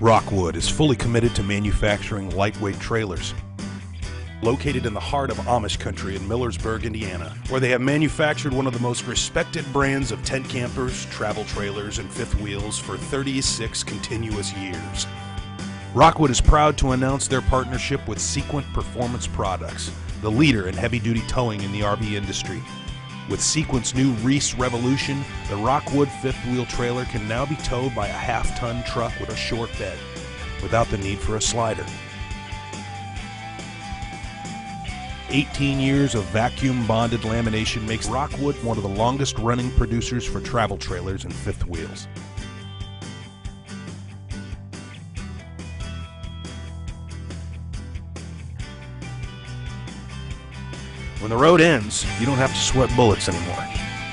Rockwood is fully committed to manufacturing lightweight trailers. Located in the heart of Amish country in Millersburg, Indiana, where they have manufactured one of the most respected brands of tent campers, travel trailers, and fifth wheels for 36 continuous years. Rockwood is proud to announce their partnership with Cequent Performance Products, the leader in heavy duty towing in the RV industry. With Cequent's new Reese Revolution, the Rockwood fifth wheel trailer can now be towed by a half ton truck with a short bed, without the need for a slider. 18 years of vacuum bonded lamination makes Rockwood one of the longest running producers for travel trailers and fifth wheels. When the road ends, you don't have to sweat bullets anymore.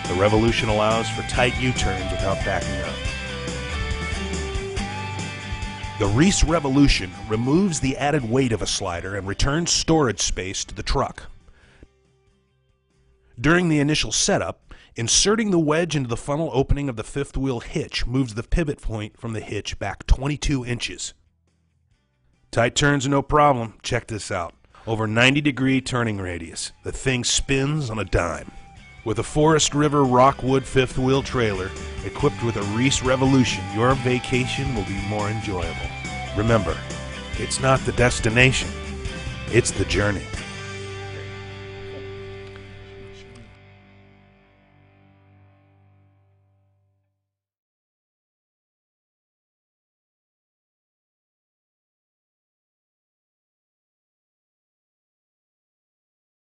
The Revolution allows for tight U turns without backing up. The Reese Revolution removes the added weight of a slider and returns storage space to the truck. During the initial setup, inserting the wedge into the funnel opening of the fifth wheel hitch moves the pivot point from the hitch back 22 inches. Tight turns no problem. Check this out. Over 90 degree turning radius. The thing spins on a dime. With a Forest River Rockwood fifth wheel trailer equipped with a Reese Revolution, your vacation will be more enjoyable. Remember, it's not the destination, it's the journey.